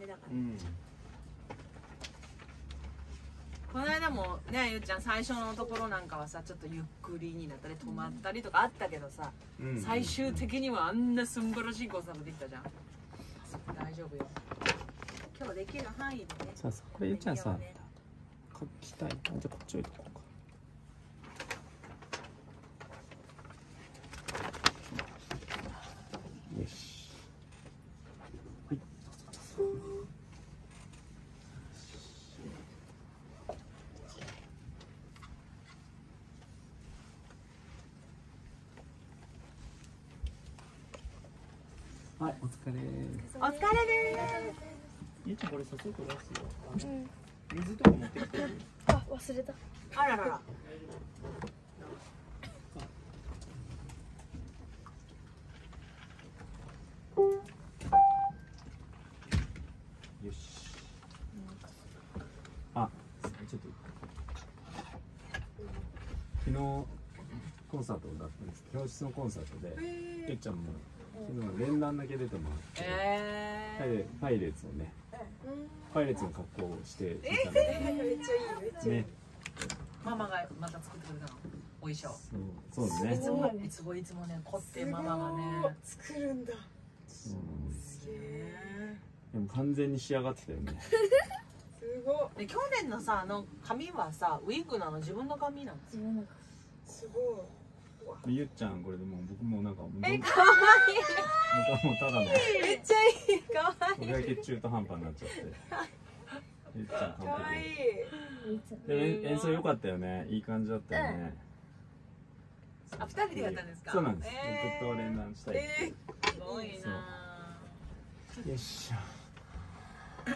メだから、うん。この間もねゆっちゃん最初のところなんかはさちょっとゆっくりになったり止まったりとかあったけどさ、うん。最終的にはあんなすんばらしいコンサートできたじゃん。大丈夫よ。今日できる範囲でねさあさこれゆっちゃんさね。書きたい。あじゃあこっち置いとこうか。よしはいどうぞどうぞはい、お疲れ。お疲れでゆうちゃんこれさ、外出すよ。うん水とか持ってきてる。あ忘れたすあらららよし。あ、ちょっと。昨日コンサートだったんです。教室のコンサートで、ゆっちゃんも昨日連弾だけ出てもらって、えレパイレーツをね、パイレーツの格好をしていたの。めっちゃいいめっちゃいい、ね。ー、ママがまた作ってくれたのお衣装そう、そうね。い。つもいつもいつもね凝ってママがね。作るんだ。そう。すげえでも完全に仕上がってたよね。すごい。で去年のさあの髪はさウィッグなの自分の髪なの？すごゆっちゃんこれでもう僕もなんかもうえ僕かわいいはもうただのめっちゃいい。かわい。い僕だけ中途半端になっちゃって。ゆっちゃんかわい。で演演奏良かったよね。いい感じだったよね、あ二人でやったんですか？そうなんです、えー。僕と連弾したいえすごいな。よっしゃさあ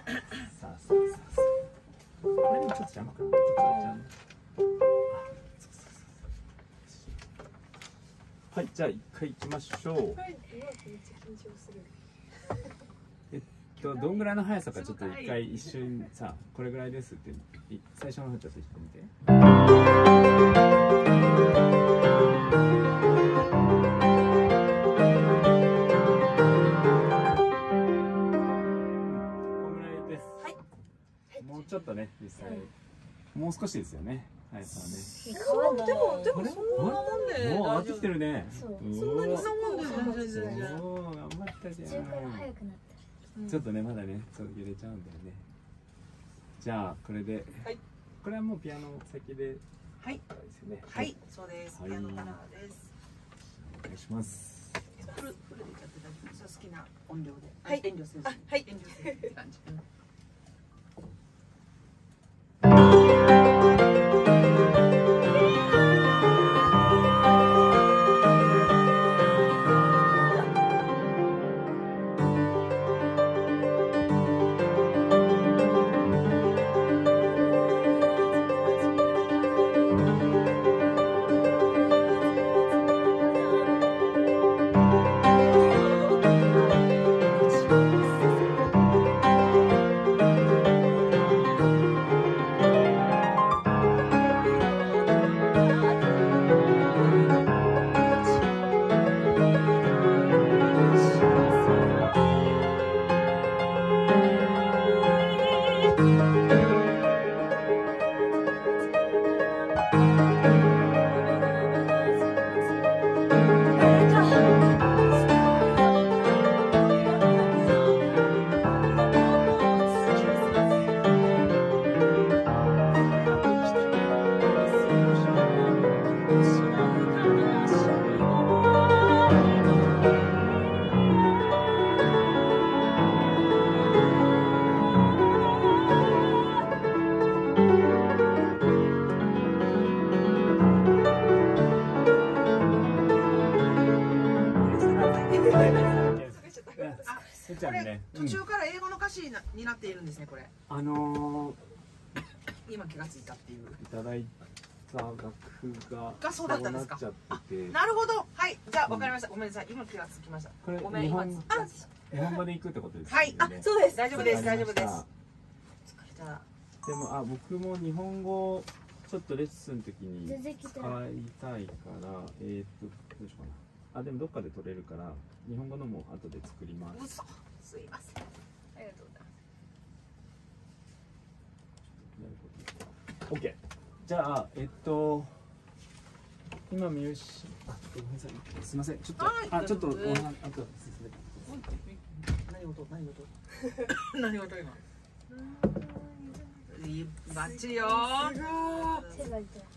さあさあさあ。これでもちょっと邪魔かな。ちょっと邪魔あそうそうそうそうはいじゃあ一回行きましょう。えっとどんぐらいの速さかちょっと一回一瞬さこれぐらいですってい最初の方ちょっと弾いてちょっとね実際。もう少しですよねはね。変わんでもでもそんなもんでもう上がってきてるね。そう。そんなにそんなもんで全然。全然おー頑張ったじゃん。途中から速くなったちょっとねまだねそう揺れちゃうんだよね。じゃあこれで、はい。これはもうピアノ先で。はい。ですよね。はい。そうです。はい。ピアノからです。お願いします。フルフルでいっちゃって大丈夫。です好きな音量で。はい。遠慮せず。あはい。遠慮せずって感じ がそうだったんですか。なるほど。はいじゃあ分かりました、ごめんなさい。今気がつきました。ごめん今あ日本まで行くってことです、はいあそうです。大丈夫です大丈夫です。でもあ僕も日本語ちょっとレッスンの時に使いたいからえー、っとどうしようかな。あでもどっかで取れるから日本語のも後で作ります。すいません。ありがとうございます。OK じゃあえっと今三好あごめんなさい。すみません。ちょっとはい。あちょっとお話あとすみません。何事？何事？何事今バッチリよ。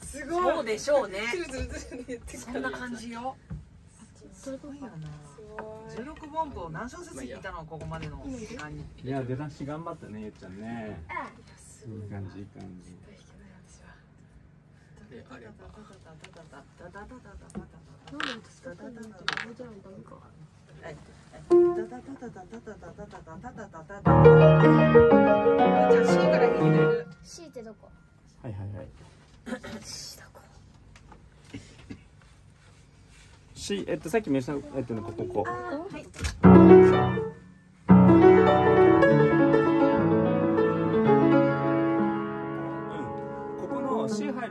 すごい。そうでしょうね。そんな感じよ。どういうこすごいよな。すごい。16分音符何小節弾いたの？ここまでの何いや出だし頑張ったねゆっちゃんね。あいい感じいい感じであダメかじゃあ C から弾いてくれる C ってどこはいはいはい C どこ C えっとさっき見したえっとここここはい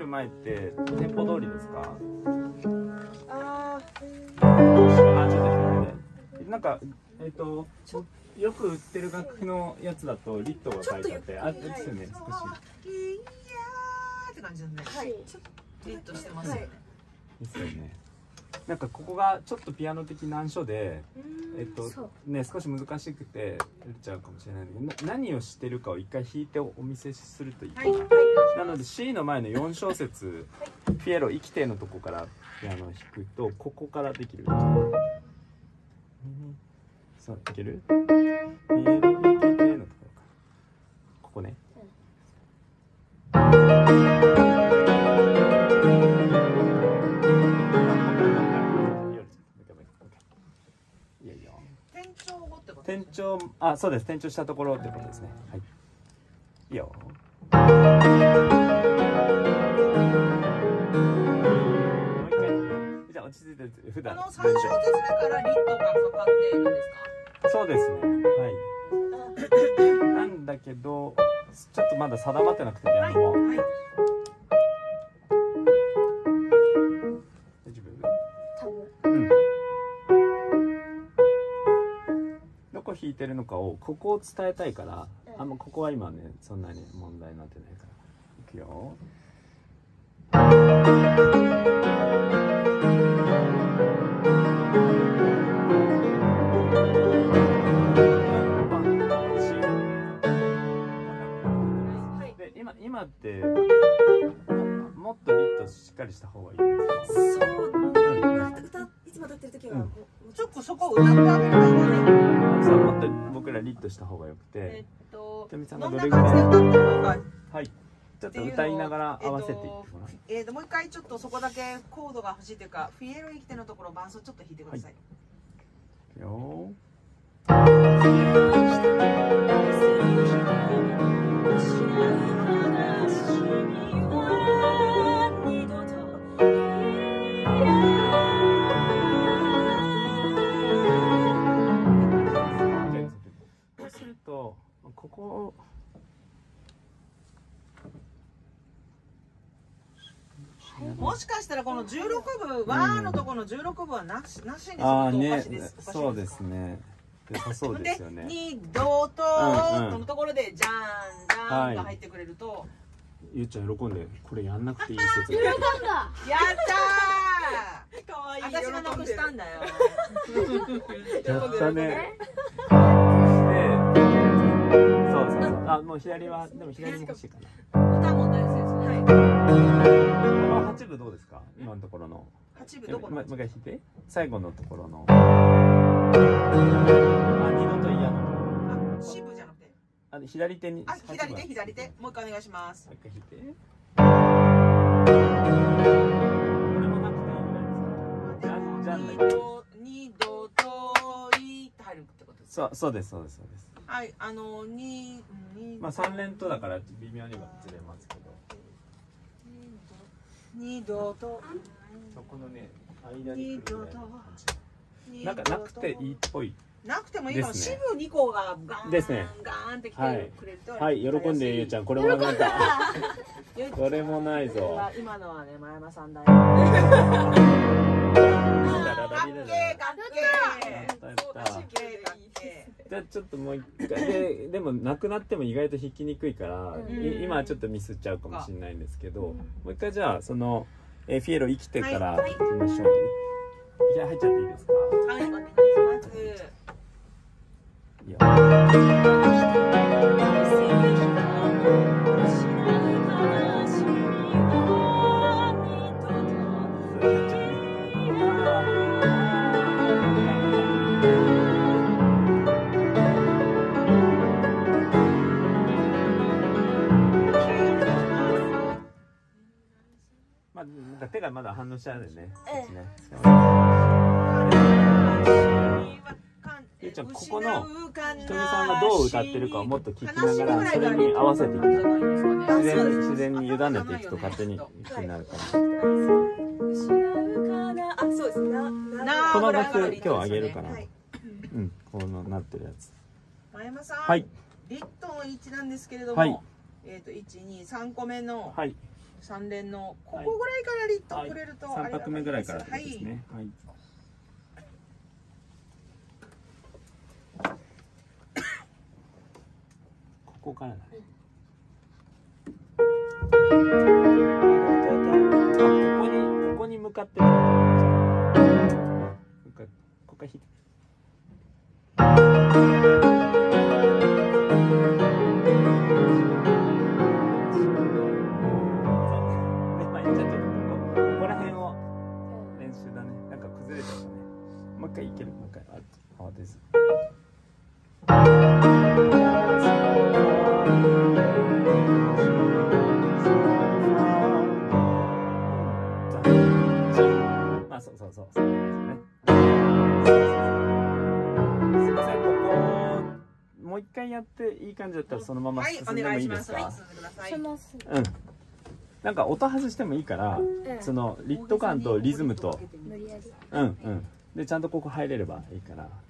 る前ってテンポ通りですか？ああちょっと左でなんかえっとよく売ってる楽器のやつだとリットが書いてあってあですよね少し。ーいやーって感じだねはい。リッとしてますよね。ですよねなんかここがちょっとピアノ的難所でえっとね少し難しくて出ちゃうかもしれない。んだけどな何をしてるかを一回弾いてお見せするといいかな、はいなので C の前の4小節ピエロ生きてのとこからピアノを弾くとここからできる。そういける？ピエロ生きてのところか。らここね語ってこと店長あそうです。店長したところってことですね。はい。いいよ。じゃあ落ち着いて普段。この3小節目からリットがかかっているんですそうですね。はい。なんだけどちょっとまだ定まってなくてピアノもかはいどこ弾いてるのかをここを伝えたいからあんまここは今ねそんなに問題になってないから。いくよ。で今今ってももっとリットしっかりした方がいい？そう。うん。なんか歌いつも歌ってる時はうん。ちょっとそこ歌ってあげればいいのねそうもっと僕らリットした方がよくえてっとひとみさんどがどれぐらい？んな感じで歌ってるのか。はい。ちょっと歌いながら合わせていってもらうえーともう一回ちょっとそこだけコードが欲しいというかフィエロ生きてのところ伴奏ちょっと弾いてください、い。くよここもしかしたらこの16部、和のところの16部はなしなしにするとおああねかしいです、おかそうですね。良さそうですよね。んうん。のところでじゃんじゃんが入ってくれると、ゆうちゃん喜んでこれやんなくていい説。喜んだ。やったかわ いいー私がなくしたんだよ。やったね。でそうそうそう。あもう左はでも左も欲しいかな。歌も大切です。はい。この八部どうですか？今のところの。八部どこのもうもう一回弾いて。最後のところの。あ二度と嫌なあ支部じゃなくて。あ左手に。あ左手手左手。もう一回お願いします。もう一回弾いて。これもなくていいぐらいですか。じゃんじゃんだけ。二度二度といって入るってことですそうそうですそうですそうですはいあの二二まあ三連とだから微妙にはずれますけど。二度と。そこのね間に来るぐらいの感じ二なんかなくていいっぽい。なくてもいいかも。支ですね。部二個がガーンですね。ガーンってきはいてくれるとはい。喜んでゆうちゃん。これもなんか。これもないぞ。今のはね前山さんだよ。かかっけーかっけー。やったやった。かっけーかっけーじゃあちょっともう一回。ででもなくなっても意外と弾きにくいから、うん。い今はちょっとミスっちゃうかもしれないんですけど、うん。もう一回じゃあその、えーフィエロ生きてからはい。いきましょう、いきなり入っちゃっていいですか？はいお願いします。いいよまあ、手がまだ反応しちゃうん。でね。ええこっちねゆうちゃんここのひとみさんがどう歌ってるかをもっと聞きながらそれに合わせていく自然に自然に委ねていくと勝手に好きになるから。あそうです。ななこの楽今日あげるから。はいうんこのなってるやつ。前山さん、はい。リットン1なんですけれども、はい。えっ、と123個目のはい3連のここぐらいからリットンくれるとあ3りがた拍目ぐらいからですね。はい。ここからだ。ねあここにここに向かって。るここここ弾いて回あ慌てずまあそうそうそう。そうですねすいません。ここもう一回やっていい感じだったらそのまま進んでも願いしますすいいでか、はい進んでください。します。うん。なんか音外してもいいからええそのリット感とリズムと。うんうん。でちゃんとここ入れればいいから「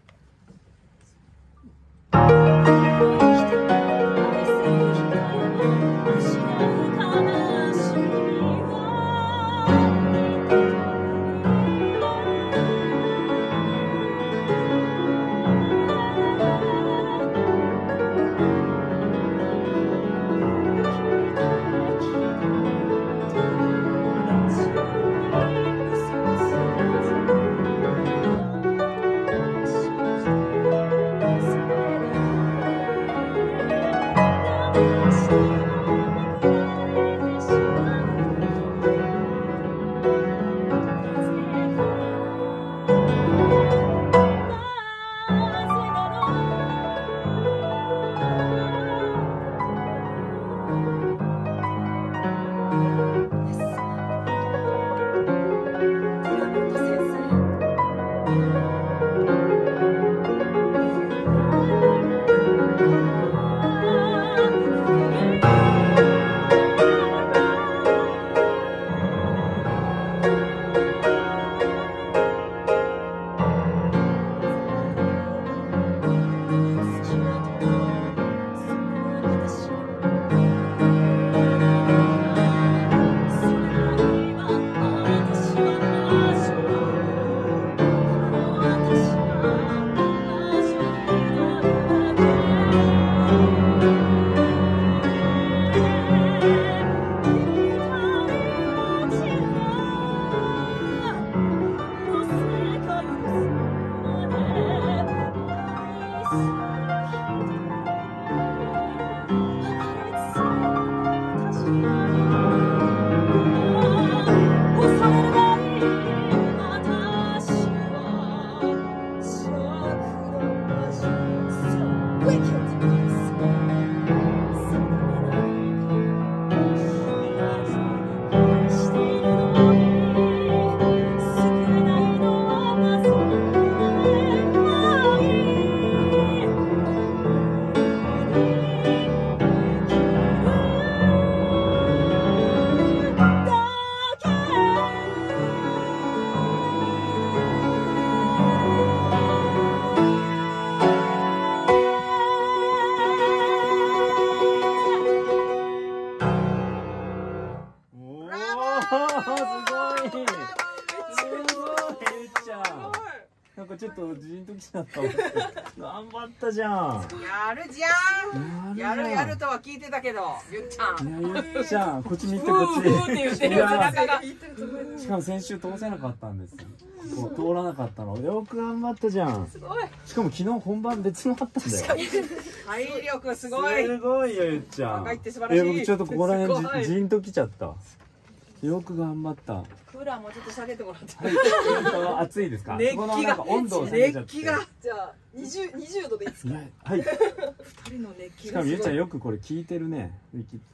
とジーンときちゃった頑張ったじゃん。やるじゃん。やるやるとは聞いてたけどゆっちゃん。ゆっちゃんこっち見てふこっち。ーふーって言ってるいや背中が。しかも先週通せなかったんです。こう通らなかったの。よく頑張ったじゃん。すごい。しかも昨日本番別のあったんだよ。体力すごい。すごいよゆっちゃん。若いって素晴らしい。え僕ちょっとここら辺じじんときちゃったよく頑張った。クーラーもうちょっと下げてもらって。はいえっと暑いですか？熱気が。か温度熱気が。じゃあ二十二十度でいいですいやはい。二人の熱気しかもゆっちゃんよくこれ聞いてるね。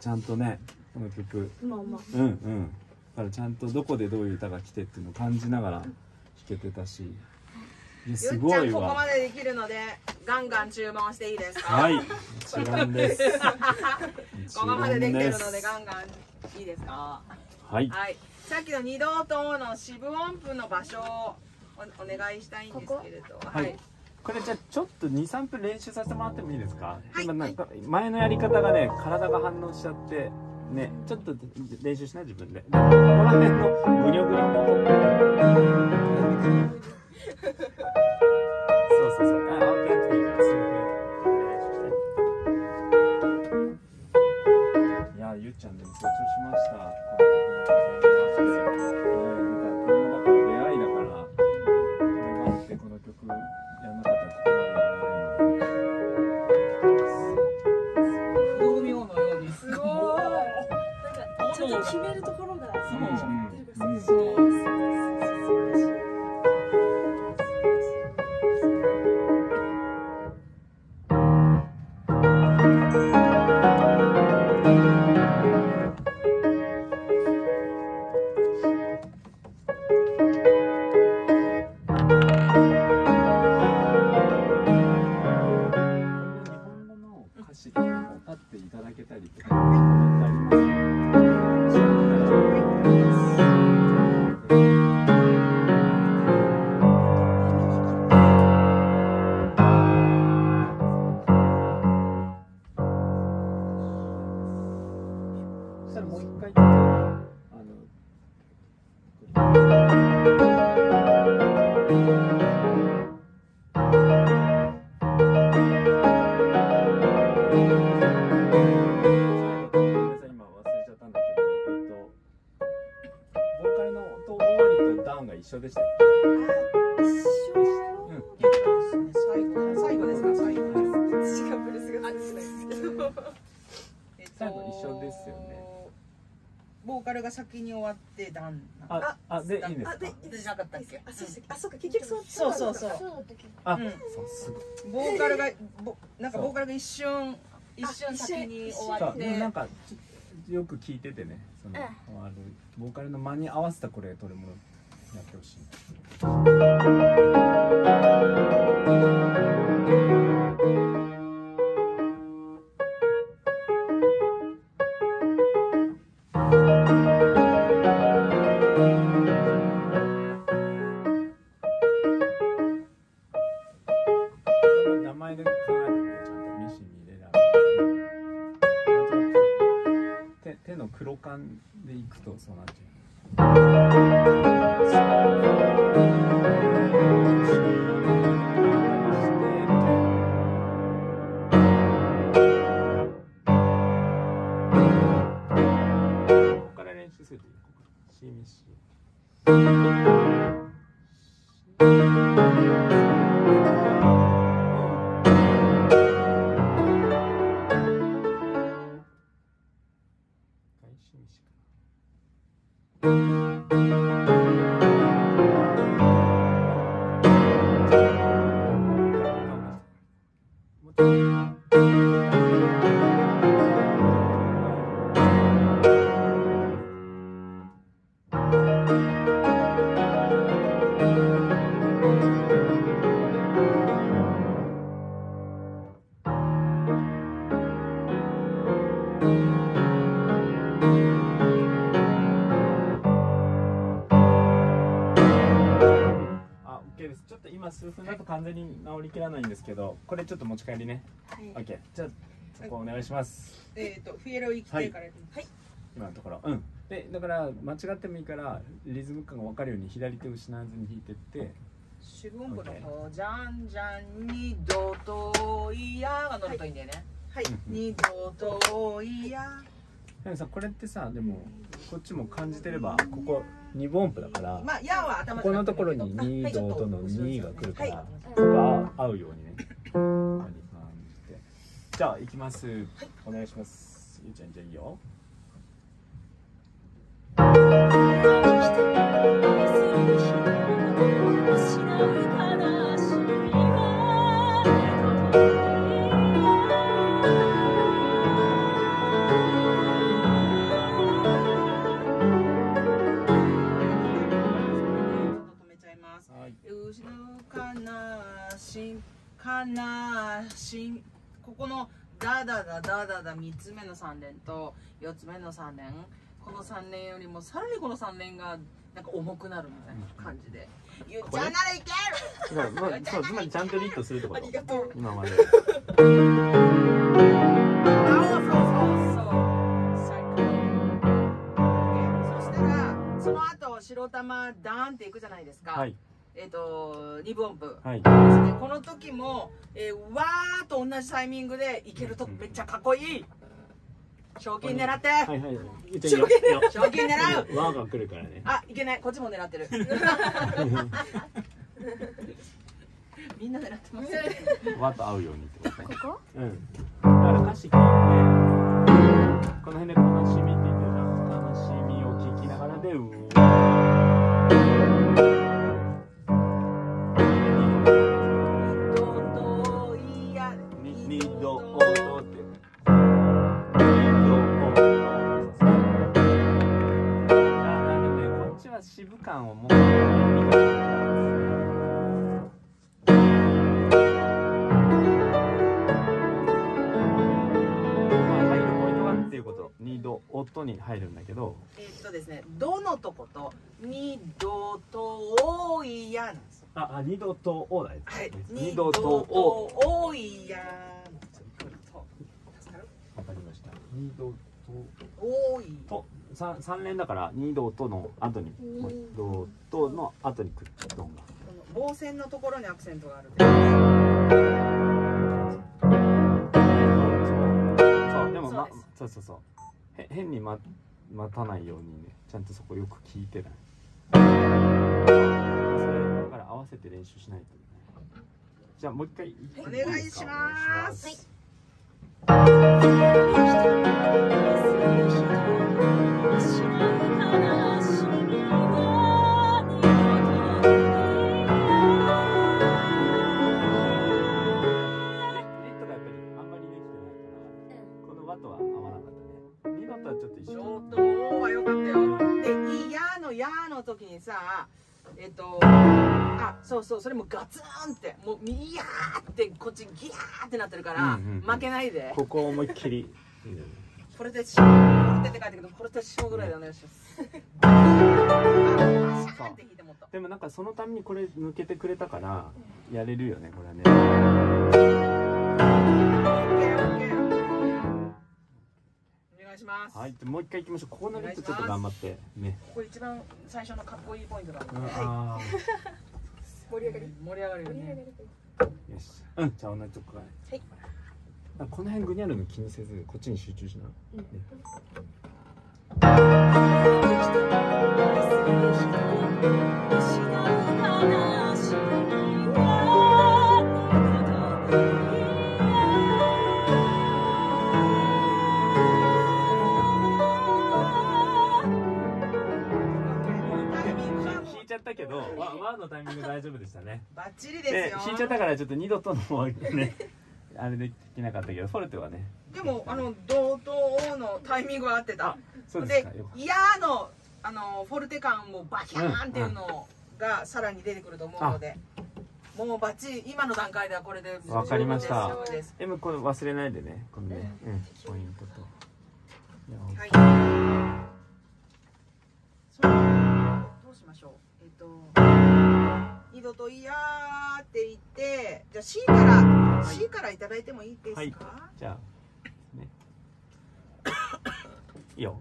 ちゃんとねこの曲。まあまあうんうん。だからちゃんとどこでどういう歌が来てっていうのを感じながら弾けてたし。いやゆすっちゃんごいわ。ここまでできるのでガンガン注文していいですか？はい。もちろんです。ここまでできてるのでガンガンいいですか？はい。はい。さっきの二度との四分音符の場所をおお願いしたいんですけれど。はい。これじゃあちょっと23分練習させてもらってもいいですか、はい。今なんか前のやり方がね体が反応しちゃってねちょっと練習しない？自分で。ここら辺のぐにょぐにょのとこそうそうそう。あオッケーオッケー。じゃあ数分練習していやゆっちゃんでも成長しましたなかったっけ？あそうあそうか。結局そうそうそうそう。あ、うん。さすが。ボーカルがボなんかボーカルが一瞬一瞬先に終わそうでってもなんかよく聞いててね。その、うん。あのボーカルの間に合わせたこれ取れ物やってほしい前で考えてねちゃんとミシンに入れられる。なんとなく手手の黒感でいくとそうなっちゃう。ちょっと持ち帰りね。はい、OK。じゃあそこお願いします。えっとフィエロ生きてからはい今のところ。うん。で、だから間違ってもいいからリズム感が分かるように左手を失わずに弾いてって、四分音符の方じゃんじゃん二度といやが乗るといいんだよねはい二度といやでもさこれってさでもこっちも感じてればここ2分音符だからまあやは頭ここのところに2度との2が来るからそこが合うようにね感じて。じゃあ行きます。お願いします。ゆうちゃんじゃあいいよここのダダダダダダ3つ目の3連と4つ目の3連この3連よりもさらにこの3連がなんか重くなるみたいな感じで「ゆっちゃんならいける!」まあそうつまりちゃんとリットするってこあとりがとう。今まであそうそうそう。最高。OK そしたらその後白玉ダーンっていくじゃないですか、はいえっ、と2分音符はい。ですね。この時も、えー、わーっと同じタイミングでいけるとめっちゃかっこいい。賞金狙って、はいはいゆうちゃんい賞金狙う。輪が来るからね。あいけない。こっちも狙ってる。みんな狙ってます。輪と合うようにってことね。ここ？うん。だから歌詞聞いてこの辺で悲しみって言ってるじゃん。悲しみを聞きながらでうど感をもう音に入るんだけど。えーっとですねどのとこと二度とおいやなん。ああ二度とおだよ。はい。二度とおおいやわかりました。二度おい。と三三連だから二度との後にもう一度との後に来る。ドンがこの棒線のところにアクセントがあるそうでもまそうそうそうそう。へ変に待待たないようにねちゃんとそこよく聞いてないそれだから合わせて練習しないとね。じゃあもう一回お願いします。はいにさえっとあそうそうそれもガツンってもう「いや」ってこっちギャーってなってるから、うんうんうん。負けないで。ここを思いっきり。これでしポルテって書いてるけどこれでしょぐらいでお願いします。でもなんかそのためにこれ抜けてくれたからやれるよねこれはね願いします、はいもう一回行きましょう。ここのリットちょっと頑張ってね。ここ一番最初のかっこいいポイントだ、うんはあ盛り上がり。い、盛り上がるよね。よしうんじゃあ同じとこから。ねはい。あこの辺ぐにゃるの気にせずこっちに集中しな、うん。ね。引いど。わわのタイミング大丈夫でしたね。バッチリですでよ引いちゃったからちょっと二度とのね あれできなかったけどフォルテはね。でもあのドとオのタイミングは合ってた。あそうでですか。よかっ「いや」のあのフォルテ感もバキャーンっていうのがさらに出てくると思うので、もうバッチリ今の段階ではこれでわかりました。M これ忘れないでねこのね、うん、ポイントと。い。やはい二度と「いや」って言ってじゃあ C から、い。C からいただいてもいいですか、はい。じゃあね。いいよ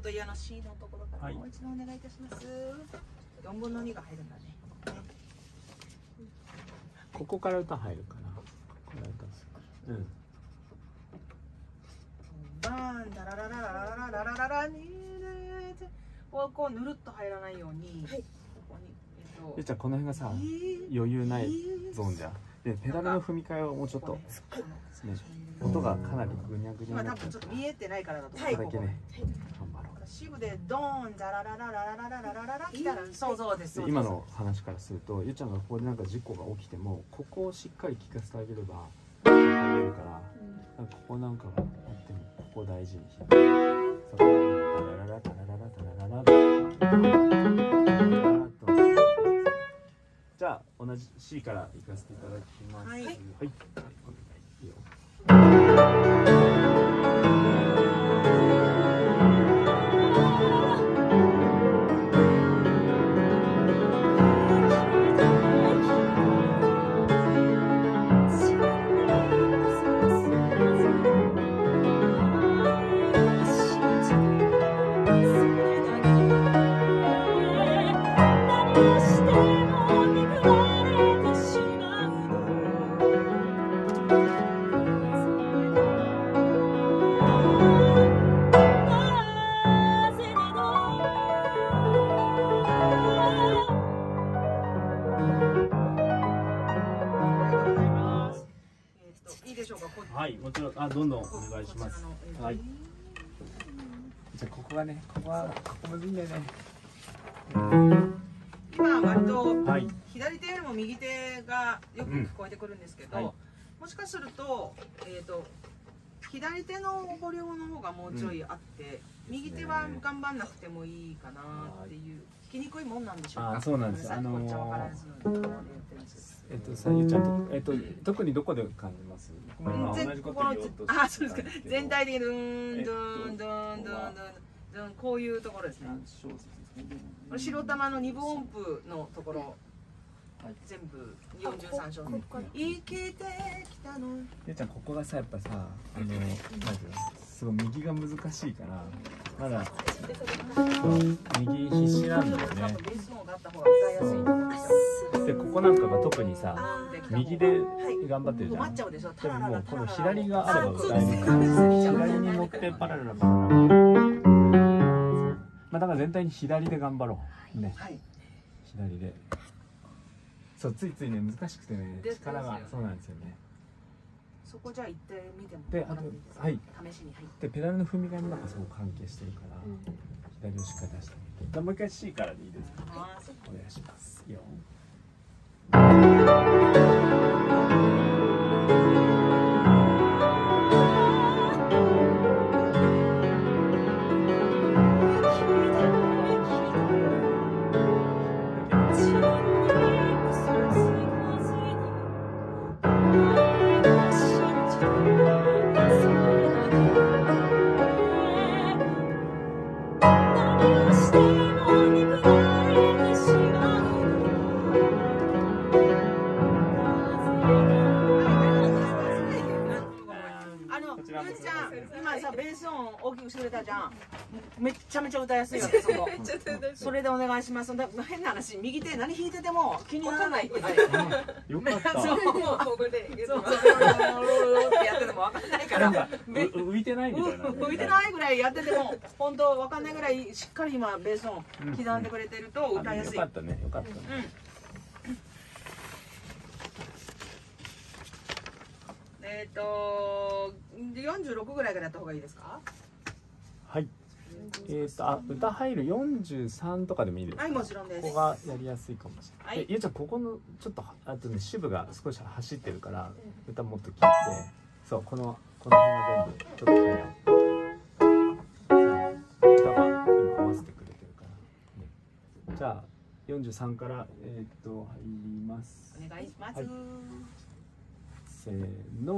と嫌の C のところからはい。もう一度お願いいたします、4分の2が入るんだね。ここから歌入るかな。ここから歌するうん。バーンダララララララララララにこうこうぬるっと入らないように、はいここにえっとゆうちゃんこの辺がさい余裕ないゾーンじゃんでペダルの踏み替えをもうちょっと、ね、音がかなりぐにゃぐにゃ多分ちょっと見えてないからだと思う、はいだけねはい。頑張ろ支部でドーンザラララララララララララ来たらそうそうです今の話からするとゆうちゃんがここでなんか事故が起きてもここをしっかり聞かせてあげれば入れるからなんかここなんかがあってもここを大事にそこダラララタラララタラララタラ同じ C から行かせていただきます。はい。はい、お願い。よありがとうございここがねここはここむずいんだよね。今割とはい。左手よりも右手がよく聞こえてくるんですけど、うんはい。もしかすると,、えー、と左手のボリュームの方がもうちょいあって、右手は頑張んなくてもいいかなっていう聞きにくいもんなんでしょうか？あそうなんです。あのーえっとさゆうちゃんとえっと特にどこで感じます？僕も今全同じここと言おうとあそうですか。して全体的にドゥンドゥーンドゥーンドゥーンドゥンこういうところですね。白玉の二分音符のところ、はい。全部43小節ここから生きてきたの。ゆうちゃんここがさやっぱさあのなんていうのすごい右が難しいからまだ右必死なんだよね。多分ベースの方があった方が歌いやすい。と思うんでここなんかが特にさ右で頑張ってるじゃん。困っちゃうでしょ。でももうこの左があれば歌える左に乗ってパラララパララ。まあだから全体に左で頑張ろう。ね。はい。左で。そうついついね難しくてね力がそうなんですよね。そこじゃあ行ってもであとはい。試しに入ってでペダルの踏み替えもなんかそう関係してるから、うん。左をしっかり出してじゃあもう一回 C からでいいですか？あお願いします。よたじゃん。めっちゃめちゃ歌いやすいわけ そこ。それでお願いします。だ変な話右手何弾いてても気にならないってわよかった。そう。もう。ここでそうとそうってやってても分かんないから。浮いてないみたいな浮いてないぐらいやってても本当分かんないぐらいしっかり今ベース音刻んでくれてると歌いやすい。よかったね。よかったね。えっ、と46ぐらいからやった方がいいですか？はい。えっ、とあ歌入る43とかでもいいです。かはいもちろんです。ここがやりやすいかもしれない、はい。でゆうちゃんここのちょっとあとね支部が少し走ってるから歌もっと切ってそうこのこの辺が全部ちょっと早いそう。歌が今合わせてくれてるから、ね、じゃあ43からえっ、と入ります。お願いします、はい。せーの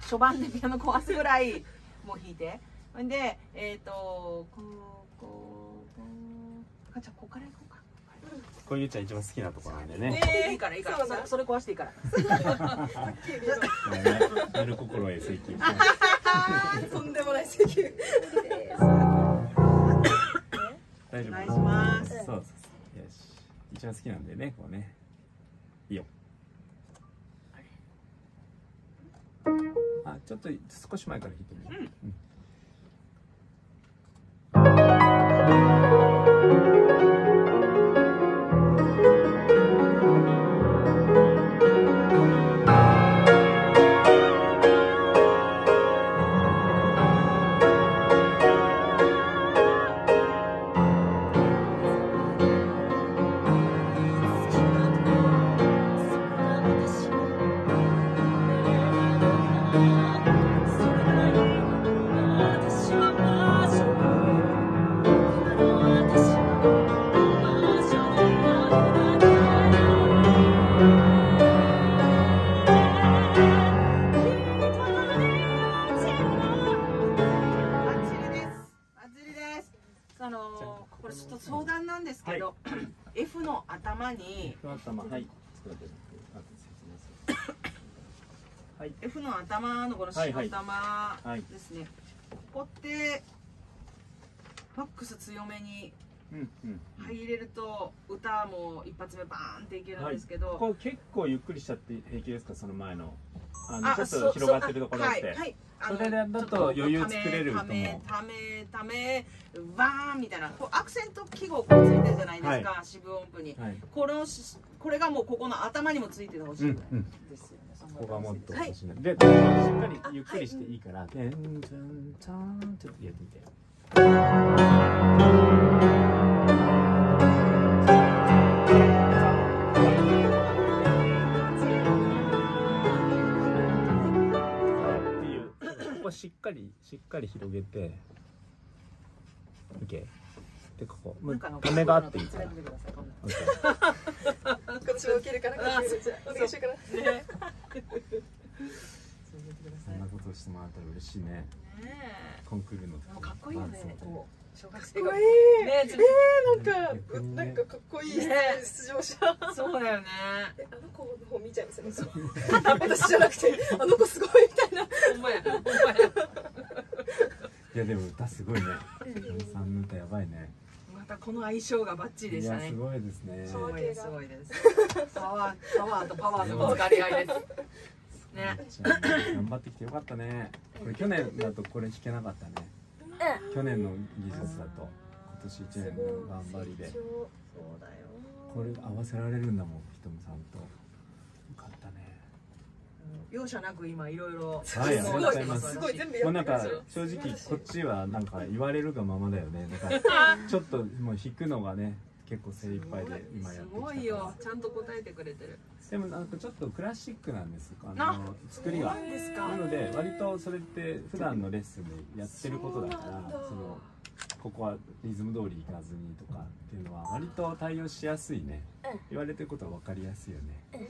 初版でピアノ壊すぐらいもう弾いてほんでえっ、とこうこうこうあじゃあここから行こうかこういうちゃん一番好きなところなんでね。いいからいいからそそそれ壊していいからやる心得請求。とんでもない請求 大丈夫。お願いしますそうそうそう。よし。一番好きなんでね、こうね。いいよ。あ、ちょっと少し前から弾いてみる。うんの頭に頭はい。はい F の頭のこのはいはい白玉はいですね、ここってファックス強めに。入れると歌も一発目バーンっていけるんですけど、こう結構ゆっくりしちゃって平気ですか？その前の。あのあちょっと広がってるところって。はいはい。それだとちょっ余裕作れると思うためためためバーンみたいな。こうアクセント記号こうついてるじゃないですか、四分音符に。はい。このしこれがもうここの頭にもついててほしいうんうんです。よね、ここがもっとはい欲しい。なでしっかりゆっくりしていいから「てん。ちゃんちゃん」っとやってみてしっかりしっかり広げて OK でここ。ためがあっていいから。連れてってください今度 OK 今年も受けるから。あお願いしよう。かなねそんなことしてもらったら嬉しいね。ねコンクールのえでもかっこいいよね小学かっ生がこいい。ねえー、なんかなんかかっこいいね。出場者。とそうだよね。えあの子の方見ちゃいますよねそう私じゃなくてあの子すごいみたいな。ほんまやほんまや。いやでも歌すごいね。さんの歌やばいね。またこの相性がバッチリでいしたね。やすごいですね。すごいですすごいです。パワーパワーとパワーのぶつかり合いです。ね。頑張ってきてよかったね。これ去年だとこれ弾けなかったね去年の技術だと。今年1年の頑張りで。そうだよ。これ合わせられるんだもんひとみさんと。よかったね。容赦なく今いろいろはいすごい。すすごい全部もうなんかやってくれる正直こっちはなんか言われるがままだよね。だから ちょっともう弾くのがね結構精一杯で今やってすごいよ。ちゃんと答えてくれてる。でもなんかちょっとクラシックなんですああの作りがそうですか。なので割とそれって普段のレッスンでやってることだからそのここはリズム通りいかずにとかっていうのは割と対応しやすいね。言われてることは分かりやすいよね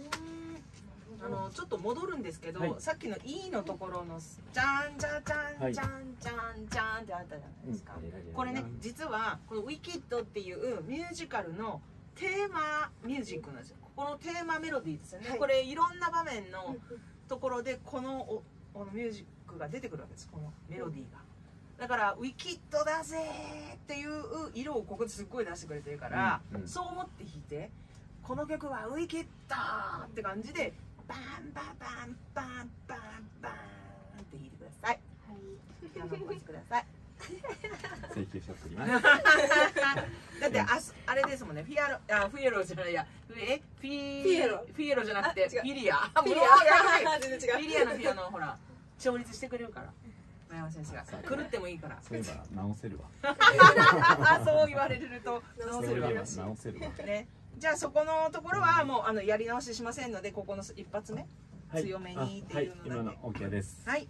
あのちょっと戻るんですけど、はい。さっきの E のところの「じゃんじゃじゃはいんじゃんじゃんじゃん」ってあったじゃないですか、これね実はこの「ウィキッド」っていうミュージカルのテーマミュージックなんですよ。ここのテーマメロディーですよね、はい。これいろんな場面のところでこのおこのミュージックが出てくるわけです。このメロディーが。だから「ウィキッドだぜ!」っていう色をここですっごい出してくれてるから、うんうん。そう思って弾いてこの曲は「ウィキッド!」って感じでバンバンバンバンバンバンって弾いてください。ピアノをお待ちください。請求書送ります。だってあすあれですもんね。フィアロあフィエロじゃないや。え？フィフィエロ。フィエロじゃなくてフィリア。フィリア。全然違う。フィリアのピアノをほら調律してくれるから。前山先生が狂ってもいいから。そういえば直せるわ。あ そう言われると直せるわ。直せるわ。ねじゃあそこのところはもうあのやり直ししませんのでここの一発目はい。強めにっていうのだけ。あはい。今の OK です。はい。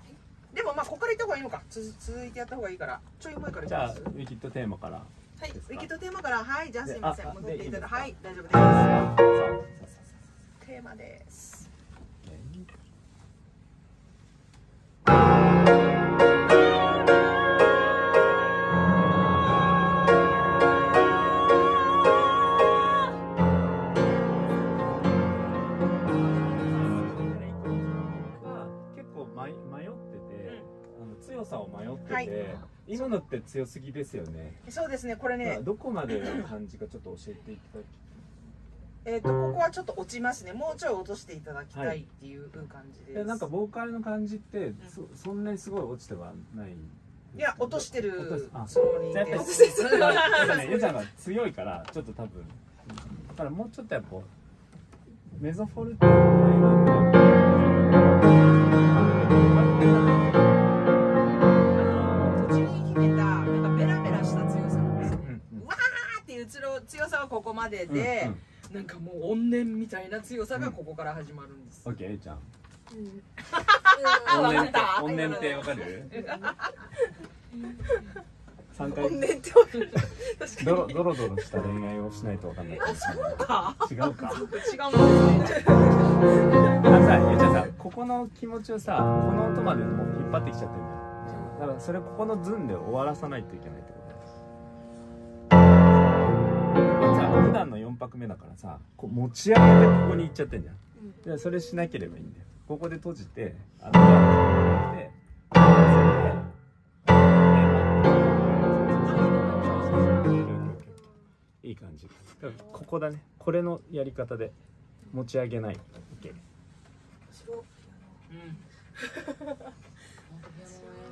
でもまあここから行った方がいいのか。つ続いてやった方がいいから。ちょい前からじゃあウィキッドテーマから。はい。ウィキッドテーマから。はい。じゃあすいません。戻っていただはい。大丈夫です。テーマです。さあてて、はい今のって強すぎですよね。そうですねこれねどこまでの感じかちょっと教えていただきえっとここはちょっと落ちますね。もうちょい落としていただきたはいいっていう感じです。えなんかボーカルの感じってそそんなにすごい落ちてはないいや落としてる落としあつもりです。なんかねゆうちゃんが強いからちょっと多分。だからもうちょっとやっぱメゾフォルテぐらいなんで強強さはここまでで、うんうん。なんかもう怨念みたいな強さがここから始まるんです、オッケーちゃん。うん。怨念ってかった怨念ってわかる？三回。怨念ってわかる。確ドロドロドロした恋愛をしないとわかんないかもしれない。か違うか。違うんですねあのさゆうちゃんさここの気持ちをさこの音までもう引っ張ってきちゃってるんだよ。だからそれここのズンで終わらさないといけない拍目だからさこう持ち上げてここに行っちゃってんじゃん。でそれしなければいいんだよ。ここで閉じてあのでいい感じここだねこれのやり方で持ち上げない OK うん演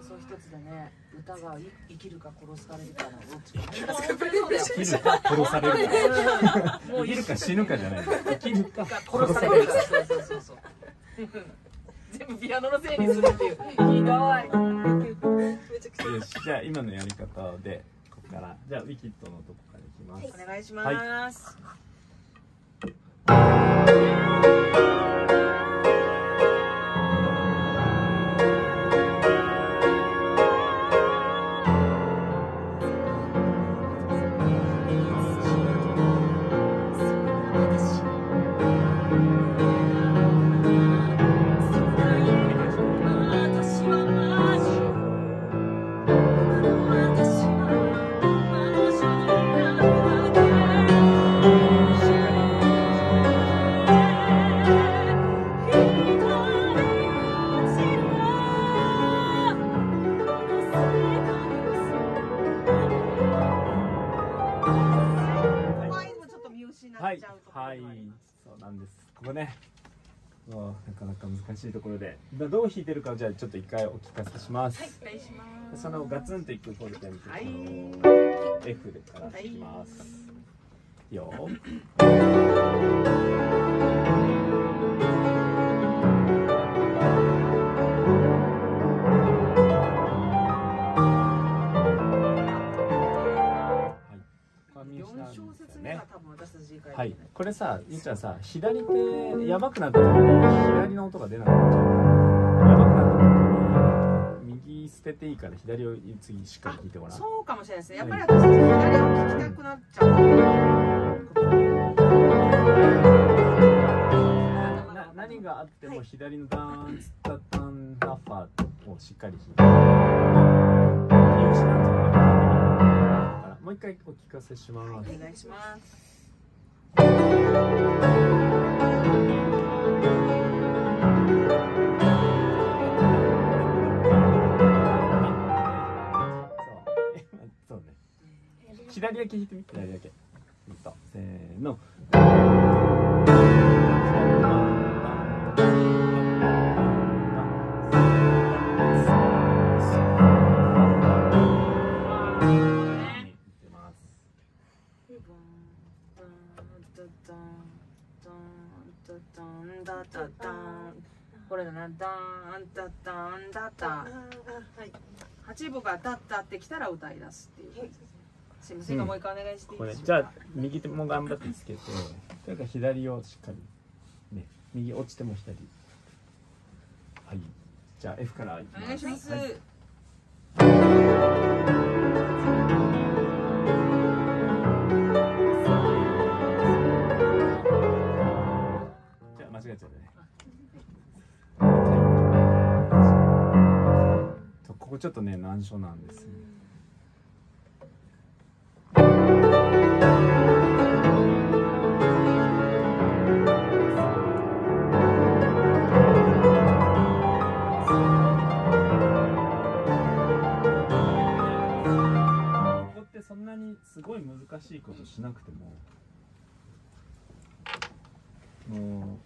奏一つでね歌が生きるか殺されるかのどっちか生きるか殺されるかもう生きるか死ぬかじゃない生きるか殺されるかそうそうそうそう全部ピアノのせいにするっていうひどいよしじゃあ今のやり方でここからじゃあウィキッドのとこからいきます、お願いします、ここでだどう弾いてるかをじゃあちょっと一回お聞かせします、はいお願いします。そのガツンといくフォルテンと、はい F でから弾きます、いい。よはい。これさ、ゆうちゃんさ、左手やばくなった時に左の音が出なくなっちゃう。右捨てていいから左を次しっかり弾いてごらん。そうかもしれないですね。やっぱり私左を聞きたくなっちゃう。な何があってもはい。左のダーンツッタタンハッファをしっかり弾いて。っていもう一回お聞かせします、お願いします左だけ弾いてみ左だけ。せーの。これだな。ダーンダッダンダッがダッダってきたら歌い出すっていうすいません、うん。もう一回お願いしていいこでしょうかれじゃあ右手も頑張ってつけてそれから左をしっかりね右落ちても左。はい。じゃあ F からいきます。お願いします、はい。じゃあ間違えちゃったね。ここちょっとね難所なんですよなにすごい難しいことしなくてもも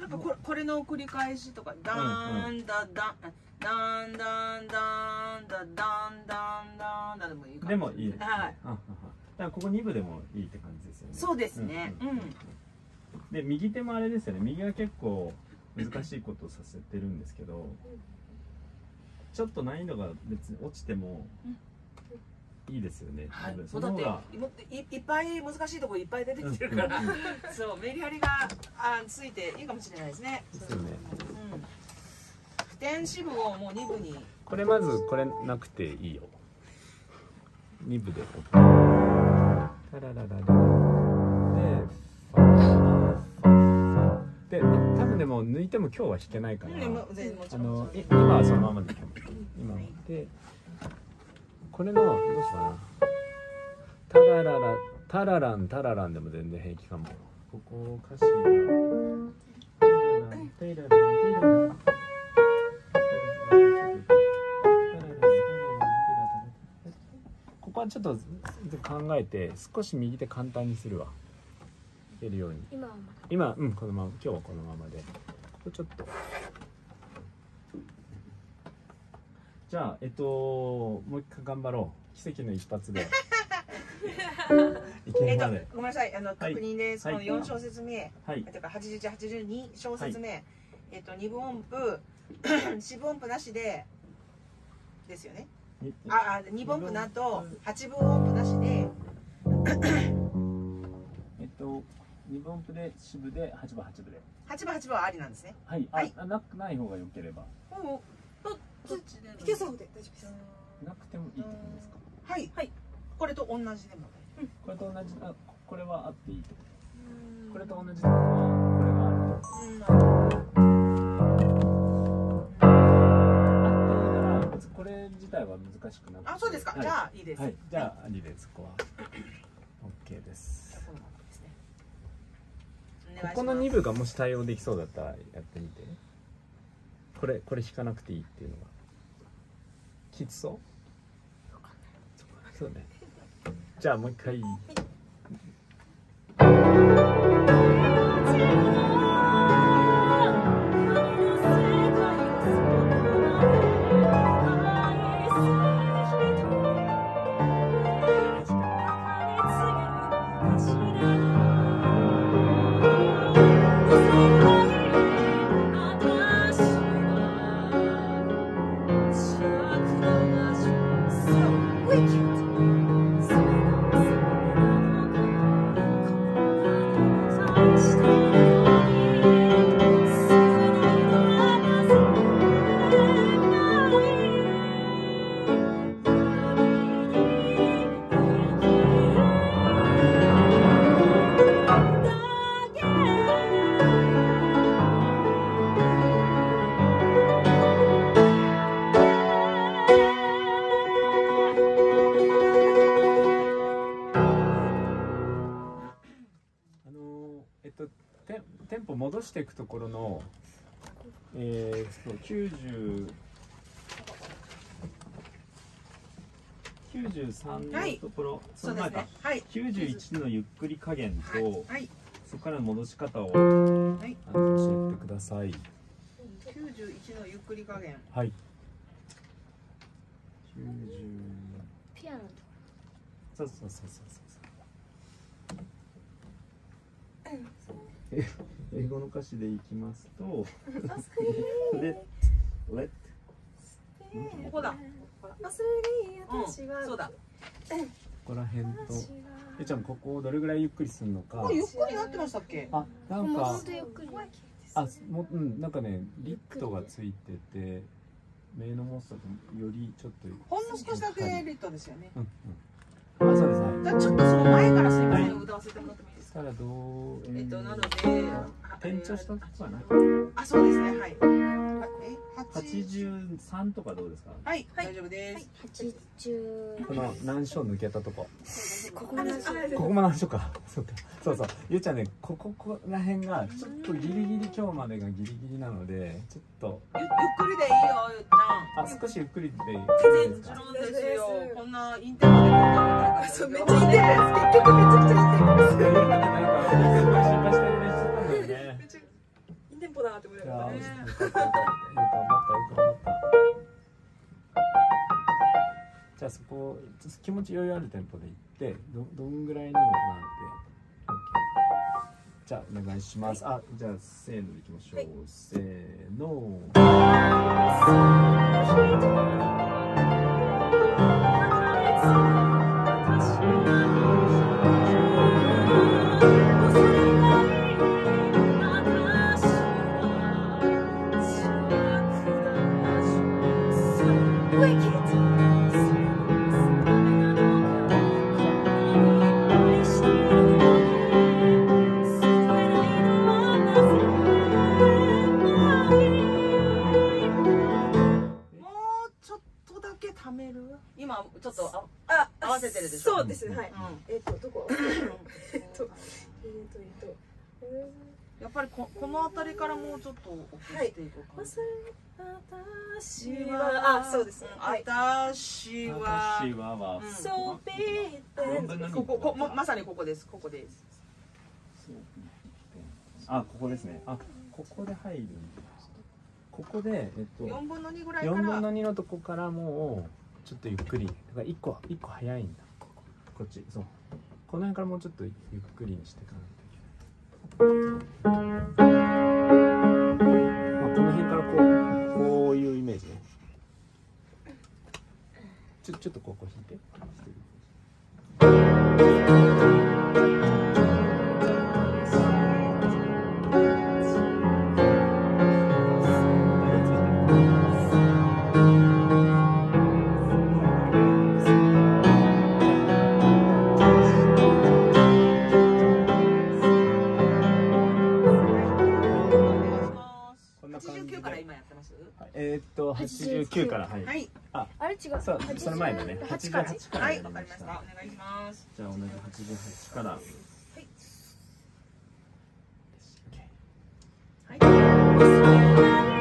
なんかこれこれの繰り返しとかダーンダダンダンダンダンダダンダンダンダでもいいかうでもいい。です、はいだからここ2部でもいいって感じですよね。そうですね。うん。うんで右手もあれですよね。右は結構難しいことをさせてるんですけどちょっと難易度が別に落ちてもいいですよね、はい。そうの方が。いいっぱい難しいとこいっぱい出てきてるから、そうメリハリがあついていいかもしれないですね。ですよね。うん。普天支部をもう二部に。これまずこれなくていいよ。2部で。タララララ。でで多分でも抜いても今日は弾けないから、あの。今はそのままで。今はでこれのどうしようかな。タラララタラランタラランでも全然平気かも。ここ歌詞がタラランテイラランテイラランここはちょっと考えて少し右手簡単にするわ。出るように。今今うんこのまま。今日はこのままで。ここちょっとじゃあえっともう一回頑張ろう。奇跡の一発で。えっとごめんなさい。あの確認です。はい。この四小節目、はい。えとか八十一八十二小節目、えっと二分音符 四分音符なしでですよね。にああ二分音符なと八分音符なしで。えっと二分音符で四部で八分八分で。八分八分はありなんですね。はい、はい。あなない方が良ければ。う。んどどっちでもいけそうで大丈夫です。なくてもいいってことですか？はい。はい。これと同じでも。これと同じあこれはあっていいってことこれと同じってことはこれがあると。うんあっていいなら別にこれ自体は難しくなくて。あそうですか。はい。じゃあいいです。はい、じゃあ、ありです、ここは。OK です。このままですこの2部がもし対応できそうだったらやってみて。これ、これ弾かなくていいっていうのは。きつそう？そうね。じゃあもう一回。ていくところのえー、そう90 93のところ、はい。その前か、ねはい。91のゆっくり加減と、はい。そこからの戻し方を、い。あの教えてください。91のゆっくり加減。はい。90ピアノそうそうそうそうそう。え 英語の歌詞でいきますと。で Let ここだ。私は、うんそうだ。ここら辺と。えちゃんここをどれぐらいゆっくりするのか？これゆっくりなってましたっけ？あなんもうかほんとゆっくり。あもううんなんかねリットがついててメイのモンスターとよりちょっとほんの少しだけリットですよね。うんうん。あそうですはいじゃあちょっとその前からすい。ません歌わせてもらってもいいですか？そしたらどうえっとなので転調したとこはないあそうですね。はい83とかどうですか？はい大丈夫です。八十。この難所抜けたとこ。ここまであここも難所か。そうか。そうそう。ゆうちゃんねこここら辺がちょっとギリギリ今日までがギリギリなのでちょっと。ゆゆっくりでいいよゆっちゃん。あ少しゆっくりでいい。もですかちろんです。よこんなインテリでこんなそうめっちゃインテリです。結局めちゃくちゃインテリです なんか心配してるインテンポだなって思い。ながらよかったよかったよく頑張ったよく頑張った。じゃあそこちょっと気持ち余裕あるテンポでいってどどんぐらいなのかなって OK じゃあお願いします。あじゃあせーのでいきましょう、はい。せーのこここままさにここです。ここです。あここですね。あここで入るここでえっと4分の2ぐらいか4分のら2のとこからもうちょっとゆっくり。だから1個一個早いんだ。こっちそう。この辺からもうちょっとゆっくりにしていかないといけない、まあ、この辺からこうこういうイメージねちょちょっとここ引いて。えーっと89からはい、はい。あれ違う。そうその前のね。88から88からはい。わかりました。たお願いします。じゃあ同じ88から。はい。戻っ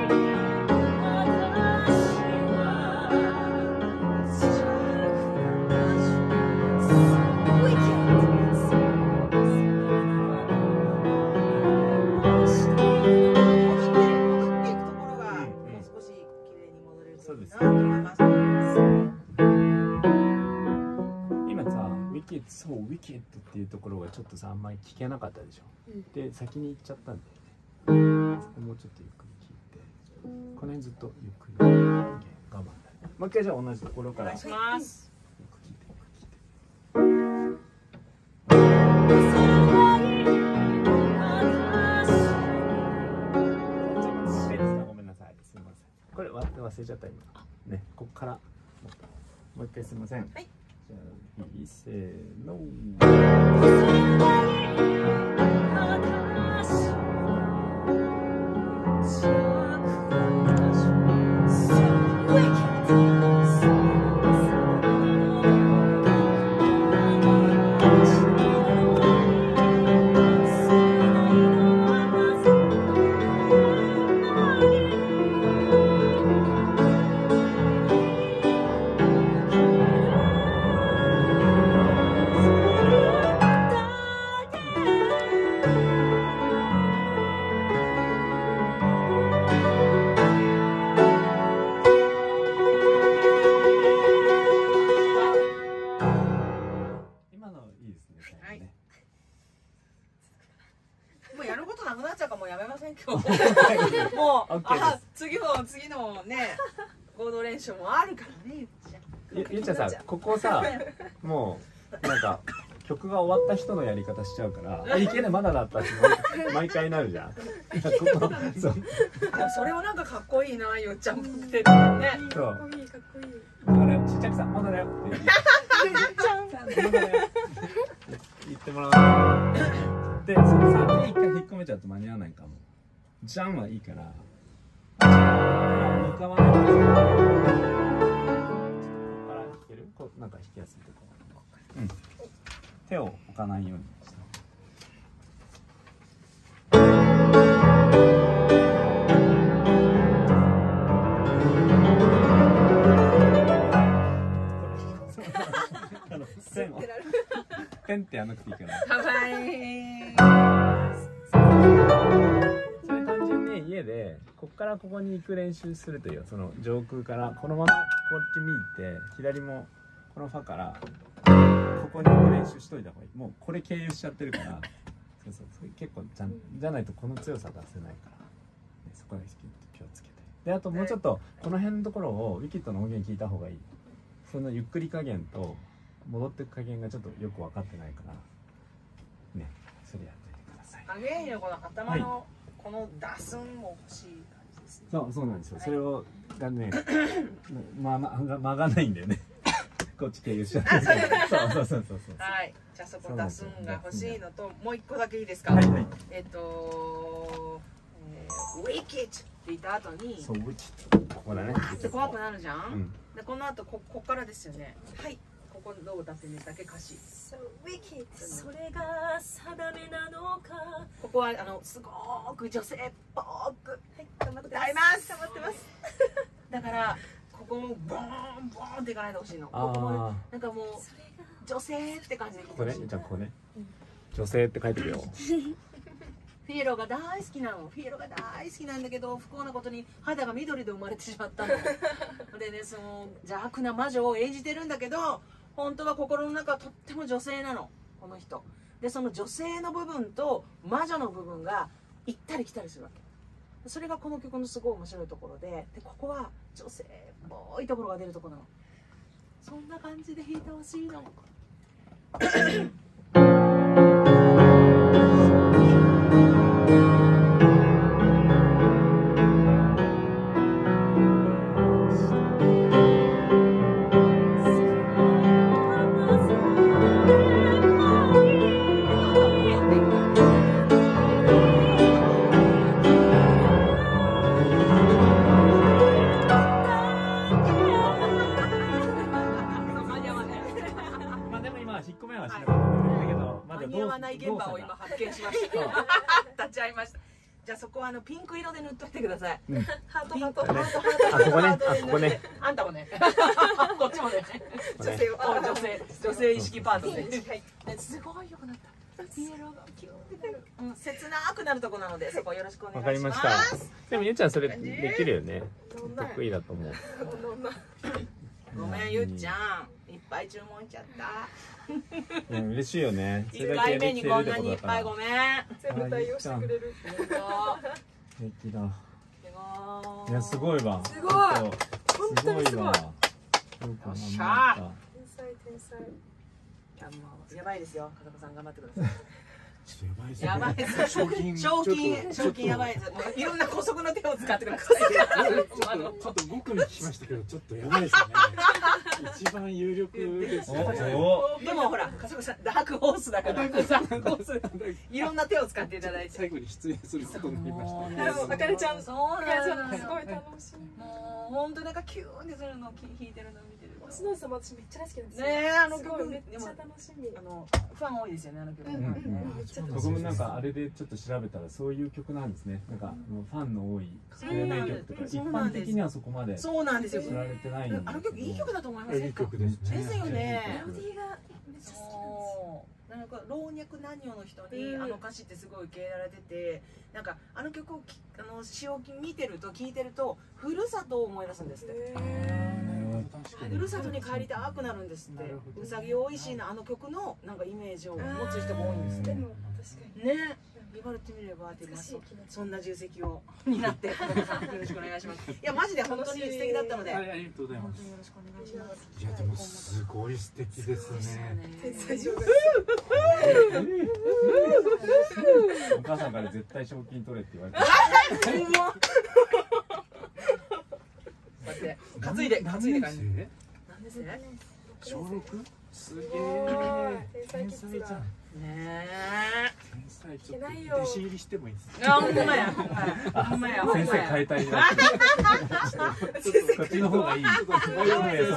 ウィキッドそうウィキッド」っていうところがちょっとさあんまり聞けなかったでしょ、で先に行っちゃったんだよね。そこもうちょっとゆっくり聞いて。この辺ずっとゆっくり我慢だね。もう一回じゃあ同じところから。お願いしますよく聞い。てよく聞い。てすみませんこれわ忘れちゃった今。ねここから。もう一回すみません。はいじゃあゃんさここさもうなんか曲が終わった人のやり方しちゃうから「あいけねまだだった」って毎毎回なるじゃん。そう。でもそれはなんかかっこいいなゆっちゃんっぽくて。ねそう。かっこいいかっこいい。だからちっちゃくさ「まだだよ」って言ってまだだよ言ってもらうでそのさ手一回引っ込めちゃうと間に合わないかも。じゃんはいいから。向かわない。でここなんか弾きやすいとこうん。手を置かないよう。にしてあのペンをペンってやんなくていいからかわいいそれ単純に家でここからここに行く練習するというその上空からこのままこっち見て左もこのファからここに練習しといた方がいい。もうこれ経由しちゃってるからそうそうそれ結構じゃんじゃないとこの強さ出せないから、ね、そこは気をつけて。であともうちょっとこの辺のところをウィキッドの音源聞いた方がいい。そのゆっくり加減と戻ってく加減がちょっとよく分かってないから。ねそれやってみてください。アゲインのこの頭のこの打寸も欲しい感じですね。そうそうなんですよ。それをがねままが曲がないんだよねこっち経由しちゃって。そう。そうそうそうそうはい。じゃあそこ打寸が欲しいのともう一個だけいいですか、はいはい。えっと、えー、ウィキッドって言った後にそうウチ。ここだね。で怖くなるじゃん、うん。でこの後ここっからですよね。はい。ここどう歌ってんでし。たっけ歌詞 So wicked それが定めなのか。はここはあのすごく女性っぽく。い頑張ってます。頑張ってます。だからここもボーンボーンっていかないでほしいの。ここもあなんかもう女性って感じであここね。じゃあここね。女性って書いてるよ。フィエロが大好きなの。フィエロが大好きなんだけど不幸なことに肌が緑で生まれてしまったの。でねその邪悪な魔女を演じてるんだけど本当は心の中はとっても女性なの。この人。でその女性の部分と魔女の部分が行ったり来たりするわけそれがこの曲のすごい面白いところででここは女性っぽいところが出るところなの。そんな感じで弾いてほしいの。なくなるとこなのでそこよろしくお願いします。わかりました。でもゆうちゃんそれできるよね。得意だと思う。ごめんゆっちゃん。いっぱい注文しちゃった。うん嬉しいよね。それ1だけ回目にこんなにいっぱいごめん。全部対応してくれる。本素敵だ。当いやすごいわ。すごい。本本当にすごいわ。よっし頑ゃ天才天才。いやもうやばいですよ。風間さん頑張ってください。ちょっとやばいですねやばいです賞金賞金賞金やばいですもういろんな高速の手を使ってくださいちょっと。ちょっと僕に聞きましたけどちょっとやばいですよね。一番有力ですよねでもほら風間さんダークホースだから。ダークホースいろんな手を使っていただいて。最後に出演することになりました。あかねちゃん。そうなんです。んすごい楽しいもう本当なんかキューンってするのを弾いてるの星野さんも私めっちゃ大好きなんですよ。ねえあの曲めっちゃ楽しみ。あのファン多いですよねあの曲、うんうん僕みもなんかあれでちょっと調べたらそういう曲なんですね。なんかもうファンの多い有名曲とかうなんです。般的にはそこまでうなんですよ。られてないんあの曲いい曲だと思いませいい曲ですね。ですよね。メロディーがめっちゃ好そう。なんか老若男女の人にうん。あの歌詞ってすごい受け入れられててなんかあの曲をきあの詩を見てると聞いてるとふるさとを思い出すんですってふるさとに帰りたくなるんですって。うさぎおいしいなあの曲のなんかイメージを持つ人が多いんですって。ね。い言われてみればって言いますとそんな重責を 担って。よろしくお願いします。いやマジで本当に素敵だったので。はいありがとうございます。本当によろしくお願いします。いやでもすごい素敵ですね。お母さんから絶対賞金取れって言われて 待って担いで担いで帰る何年なんですね生？小六？すげおえー天才ね天才ちょっいけないよと弟子入りしてもいいです。えあほんまやほんまや。ほんまや。ほん先生変えたいな。こっちの方がいい。やばいや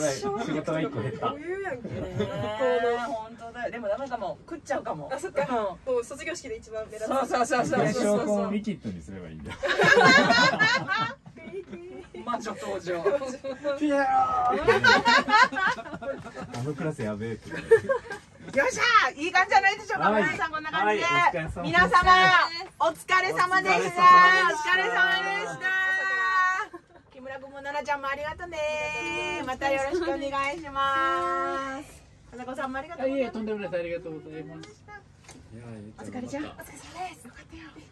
ばい仕事が一個減った。余裕やんけね本当だ。よでもダメかも食っちゃうかも。あそっか。うん。もう卒業式で一番目立つ。そうそうそうそう。でそう。証拠をそうミキッドにすればいいんだよ 魔女登場。ピエあのクラスやべえって。よっしゃいい感じじゃないでしょうか、はい。皆さんこんな感じで、はいお疲れ様でした皆様お疲れ様でした。お疲れ様でした。木村君も奈々ちゃんもありがとうねまたよろしくお願いします。花子さんもありがとうございます。いえとんでもないありがとうございます。お疲れちゃんお疲れ様です。よかったよ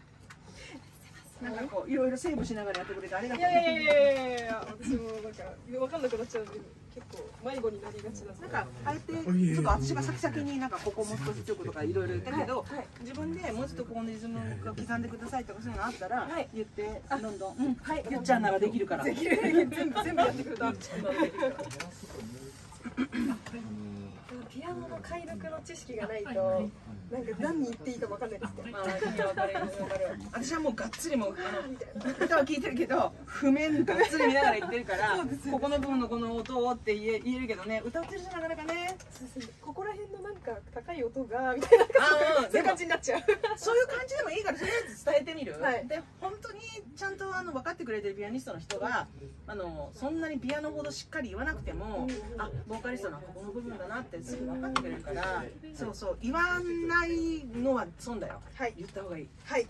なんかこういろいろセーブしながらやってくれてありがとう。いやいやいやいやいやいや私もなんか分かんなくなっちゃうんで結構迷子になりがちなんでなんかあえてちょっと私が先々になんかここもう少し強くとかいろいろ言ったけど、はいはい自分でもうちょっとここのリズムを刻んでくださいとかそういうのあったら、はい言ってどんどん、うん、はい。ゆっちゃんならできるから。できる全部全部やってくれたピアノの解読の知識がないとなんか何言っていいか分かんないですねまあ、わかるわかる私はもうがっつりもうあの歌は聞いてるけど 譜面がっつり見ながら言ってるからここの部分のこの音をって言え言えるけどね歌ってる人なかなかね。ここら辺のなんか高い音がみたいなあそういう感じになっちゃう。そういう感じでもいいからとりあえず伝えてみる、はい。で本当にちゃんとあの分かってくれてるピアニストの人があのそんなにピアノほどしっかり言わなくても、あボーカリストのここの部分だなってすぐ分かってくれるからそうそう。言わないのは損だよ。はい。言った方がいい。はい。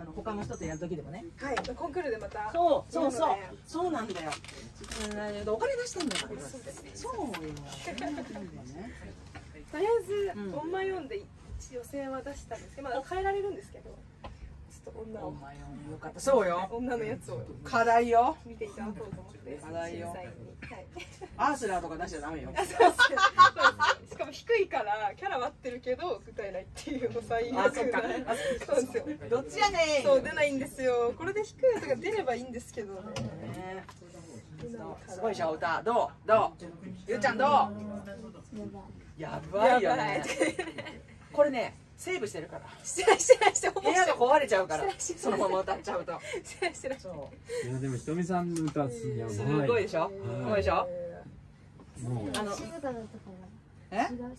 あの他の人とやる時でもね。はい。コンクールでまた。そうそうそう。そうなんだよ。うんお金出してんだから。そうよ。とりあえずうん。音マ読んで一予選は出したんですけどまだ変えられるんですけどと女をよかった。そうよ。女のやつを。課題よ。見ていただこうと思って。課題よ。はい。アースラーとか出しちゃダメよ。しかも低いからキャラは合ってるけど歌えないっていうの最悪な。あそうです。よどっちやねん。そう出ないんですよ。これで低いやつが出ればいいんですけどね。すごいでしょ歌。どう？どう？ゆうちゃんどう？やばい。よね。これねセーブしてるから。してないしてないしてほ部屋が壊れちゃうから。そのまま歌っちゃうと。してないしてない。そういやでもひとみさんの歌すやばいすごいでしょ？すごいでしょ？あのったからえ違う